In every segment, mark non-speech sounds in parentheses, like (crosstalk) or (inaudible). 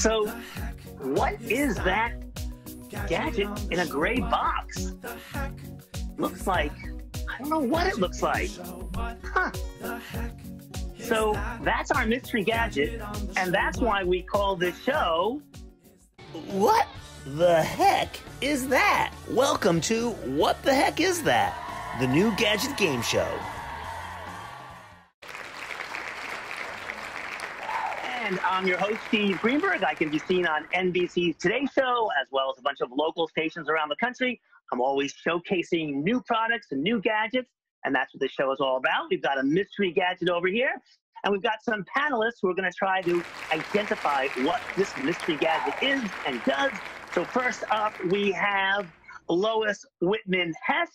So, what is that gadget in a gray box? Looks like, I don't know what it looks like. Huh. So, that's our mystery gadget, and that's why we call this show. What the heck is that? Welcome to What the Heck Is That? The new gadget game show. And I'm your host, Steve Greenberg. I can be seen on NBC's Today Show, as well as a bunch of local stations around the country. I'm always showcasing new products and new gadgets, and that's what the show is all about. We've got a mystery gadget over here, and we've got some panelists who are going to try to identify what this mystery gadget is and does. So, first up, we have Lois Whitman Hess.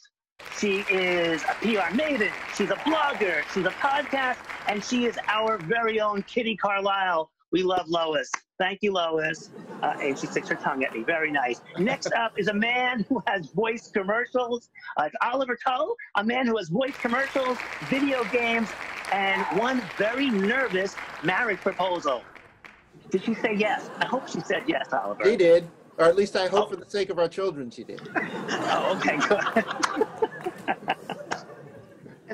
She is a PR maven. She's a blogger. She's a podcast, and she is our very own Kitty Carlisle. We love Lois. Thank you, Lois. Uh, and she sticks her tongue at me. Very nice. Next up is a man who has voiced commercials. Uh, it's Oliver Tull, a man who has voiced commercials, video games, and one very nervous marriage proposal. Did she say yes? I hope she said yes, Oliver. She did. Or at least I hope for the sake of our children she did. (laughs) Oh, okay, good. (laughs)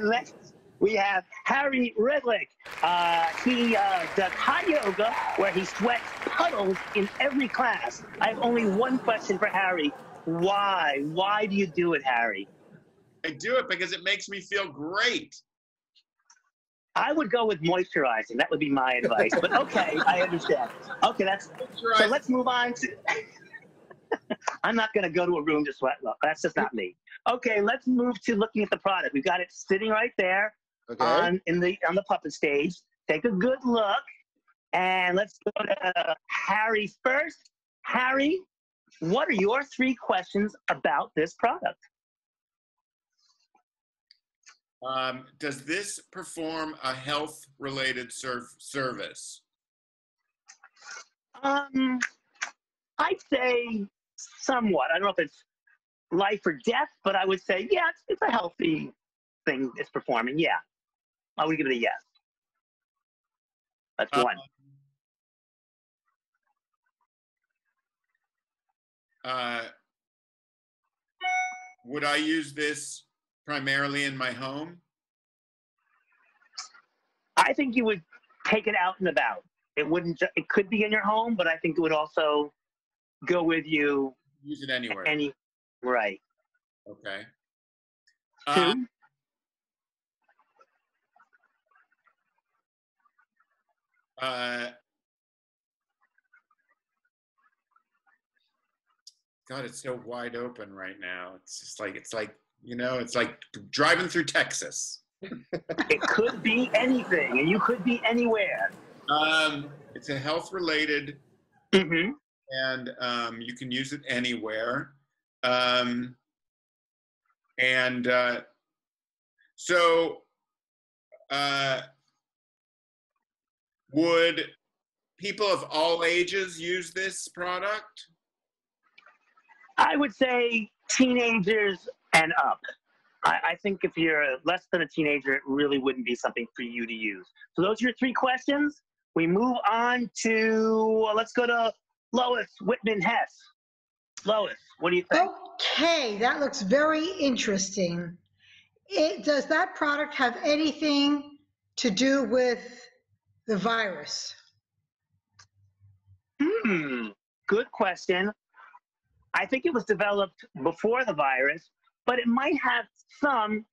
next, we have Harry Redlich. Uh, he uh, does hot yoga where he sweats puddles in every class. I have only one question for Harry. Why? Why do you do it, Harry? I do it because it makes me feel great. I would go with moisturizing. That would be my advice. But (laughs) okay, I understand. Okay, that's so. Let's move on to. (laughs) I'm not going to go to a room to sweat. Look, that's just not me. Okay, let's move to looking at the product. We've got it sitting right there Okay. on in the on the puppet stage. Take a good look, and let's go to Harry first. Harry, what are your three questions about this product? Um, does this perform a health-related serv- service? Um, I'd say somewhat. I don't know if it's life or death, but I would say yeah, it's, it's a healthy thing it's performing. Yeah, I would give it a yes. That's Uh, one. Uh, would I use this primarily in my home? I think you would take it out and about. It wouldn't. It could be in your home, but I think it would also go with you Use it anywhere. any. Right. okay. Two. Uh, uh, God, it's so wide open right now. It's just like it's like you know, it's like driving through Texas. it could be anything, and you could be anywhere. Um, it's a health-related, mm-hmm. and um, you can use it anywhere. Um, and uh, so, uh, would people of all ages use this product? I would say teenagers and up. I, I think if you're less than a teenager, it really wouldn't be something for you to use. So those are your three questions. We move on to let's go to Lois Whitman Hess. Lois, what do you think? Okay, that looks very interesting. It, does that product have anything to do with the virus? Hmm, good question. I think it was developed before the virus, but it might have some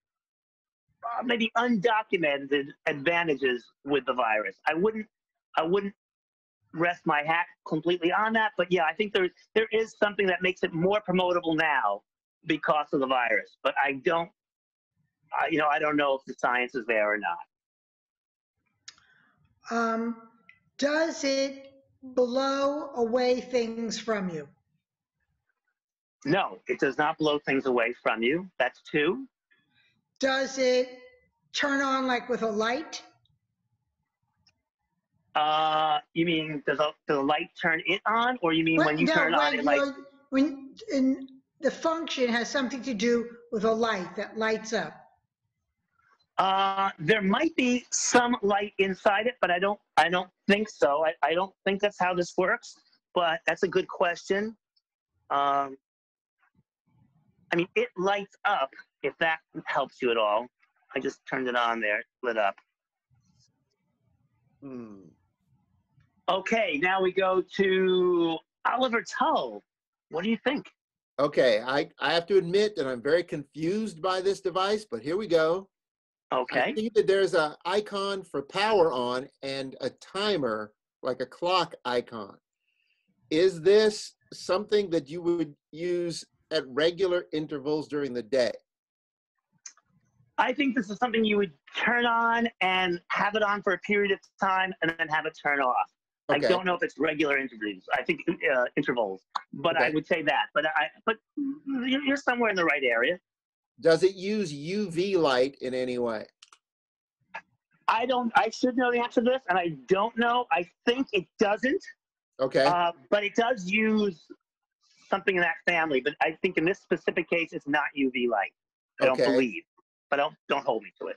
uh, maybe undocumented advantages with the virus. I wouldn't, I wouldn't rest my hat completely on that, but yeah, I think there there is something that makes it more promotable now because of the virus. But I don't, uh, you know, I don't know if the science is there or not. Um, does it blow away things from you? No, it does not blow things away from you. That's two. Does it turn on like with a light? Uh, you mean does the, does the light turn it on, or you mean when you no, turn it on, when it like when in, the function has something to do with a light that lights up. Uh, there might be some light inside it, but I don't. I don't think so. I, I don't think that's how this works. but that's a good question. Um, I mean, it lights up if that helps you at all. I just turned it on there, lit up. Hmm. Okay, now we go to Oliver Tull. What do you think? Okay, I, I have to admit that I'm very confused by this device, but here we go. Okay. I think that there's an icon for power on and a timer, like a clock icon. Is this something that you would use at regular intervals during the day? I think this is something you would turn on and have it on for a period of time and then have it turn off. I don't know if it's regular intervals. I think uh, intervals, but I would say that. But I, but you're somewhere in the right area. Does it use UV light in any way? I don't. I should know the answer to this, and I don't know. I think it doesn't, Okay, uh, but it does use something in that family. But I think in this specific case, it's not UV light. I don't believe, but don't don't hold me to it.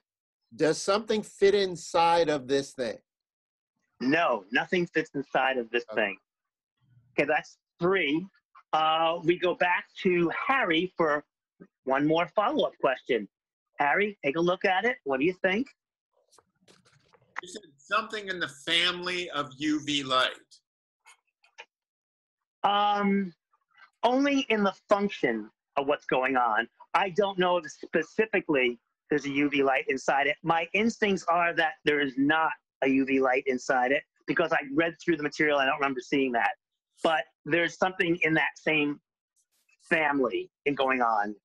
does something fit inside of this thing? No, nothing fits inside of this Okay. thing. Okay, that's three. Uh, we go back to Harry for one more follow up question. Harry, take a look at it. What do you think? You said something in the family of UV light. Um, only in the function of what's going on. I don't know if specifically there's a UV light inside it. My instincts are that there is not a UV light inside it because I read through the material. I don't remember seeing that. But there's something in that same family in going on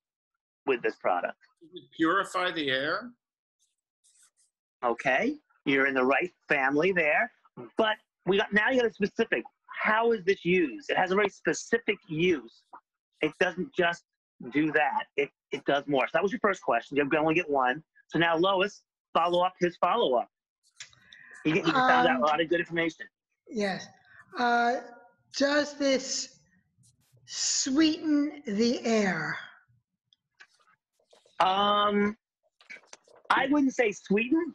with this product. Purify the air? Okay, you're in the right family there. But we got now you got a specific. How is this used? It has a very specific use. It doesn't just do that. It it does more. So that was your first question. You're going to only get one. So now Lois, follow up his follow up. You, you found out Um, a lot of good information. Yes. Uh, does this sweeten the air? Um, I wouldn't say sweeten,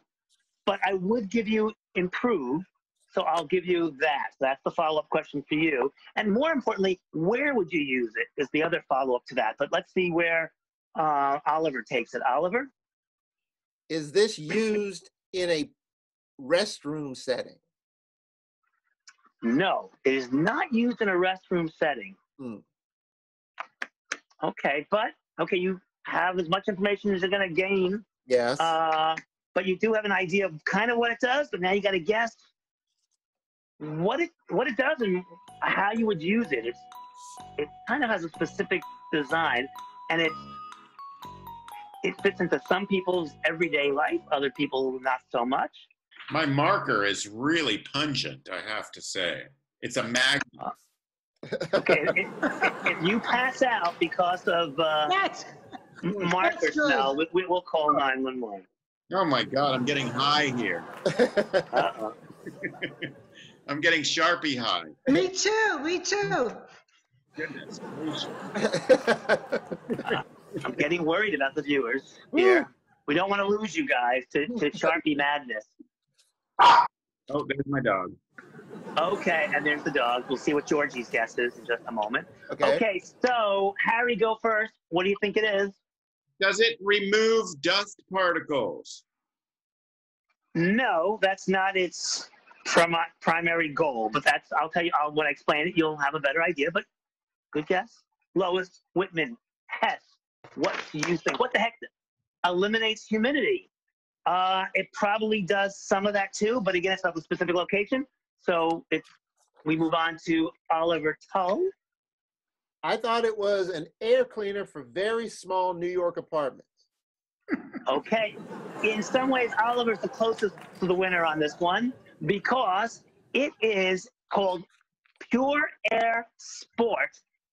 but I would give you improve. So I'll give you that. That's the follow up question for you. And more importantly, where would you use it is the other follow up to that. But let's see where uh, Oliver takes it. Oliver? Is this used in a restroom setting? No, it is not used in a restroom setting. Hmm. Okay, but okay, you have as much information as you're going to gain Yes. Uh, but you do have an idea of kind of what it does, but now you got to guess what it what it does and how you would use it. It's it kind of has a specific design, and it it fits into some people's everyday life, other people not so much. My marker is really pungent, I have to say. It's a magnet. (laughs) Okay, if, if, if you pass out because of uh, That's, marker That's good. smell, we, we will call nine one one. Oh my God, I'm getting high here. (laughs) Uh-oh. (laughs) I'm getting Sharpie high. me too, me too. Goodness gracious. I'm getting worried about the viewers here. We don't want to lose you guys to, to Sharpie madness. Oh, there's my dog. Okay, and there's the dog. We'll see what Georgie's guess is in just a moment. okay. Okay, so Harry, go first. What do you think it is? Does it remove dust particles? No, that's not its prim- primary goal. But that's I'll tell you I'll, when I explain it, you'll have a better idea. But good guess. Lois Whitman Hess. What do you think? What the heck eliminates humidity? Uh, it probably does some of that too, but again, it's not the specific location. So it's we move on to Oliver Tull. I thought it was an air cleaner for very small New York apartments. Okay. In some ways, Oliver's the closest to the winner on this one because it is called Pure Air Sport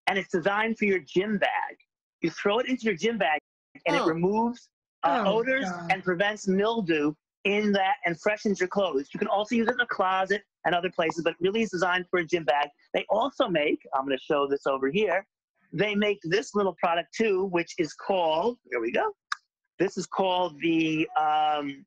and it's designed for your gym bag. You throw it into your gym bag and Oh. it removes uh, Oh, odors God. and prevents mildew in that and freshens your clothes. You can also use it in a closet and other places, but really is designed for a gym bag. They also make, I'm going to show this over here, they make this little product too, which is called, here we go. This is called the um,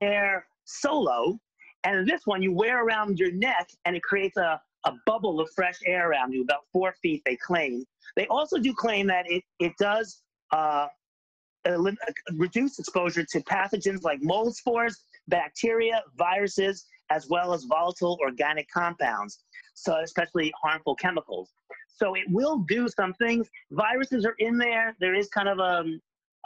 Air Solo. And this one you wear around your neck and it creates a, a bubble of fresh air around you, about four feet, they claim. They also do claim that it, it does uh, Uh, uh, reduce exposure to pathogens like mold spores, bacteria, viruses, as well as volatile organic compounds, so especially harmful chemicals. So it will do some things. Viruses are in there. There is kind of a,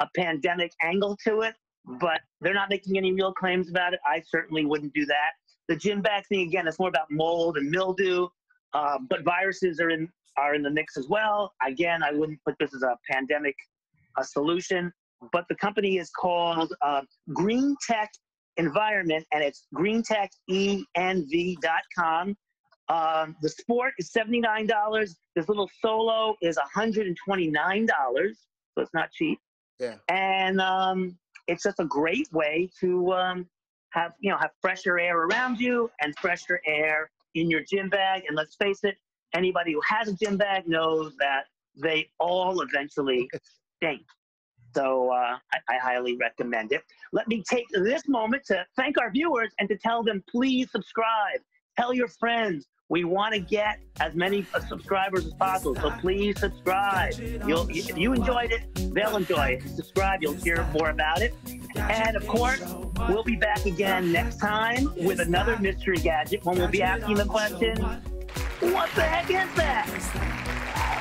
a pandemic angle to it, but they're not making any real claims about it. I certainly wouldn't do that. The gym bag thing, again, it's more about mold and mildew, uh, but viruses are in are in the mix as well. Again, I wouldn't put this as a pandemic a solution, but the company is called uh, Green Tech Environment, and it's greentechenv.com. Um, the sport is $79. This little solo is $129, so it's not cheap. Yeah. And um, it's just a great way to um, have, you know, have fresher air around you and fresher air in your gym bag. And let's face it, anybody who has a gym bag knows that they all eventually (laughs) stink. So uh, I, I, highly recommend it. Let me take this moment to thank our viewers and to tell them please subscribe. Tell your friends. We want to get as many subscribers as possible, so please subscribe. You'll, if you enjoyed it, they'll enjoy it. Subscribe, you'll hear more about it. And of course, we'll be back again next time with another mystery gadget when we'll be asking the question, what the heck is that?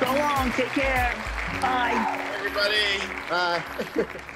So long, take care. Bye. Everybody. Bye. (laughs)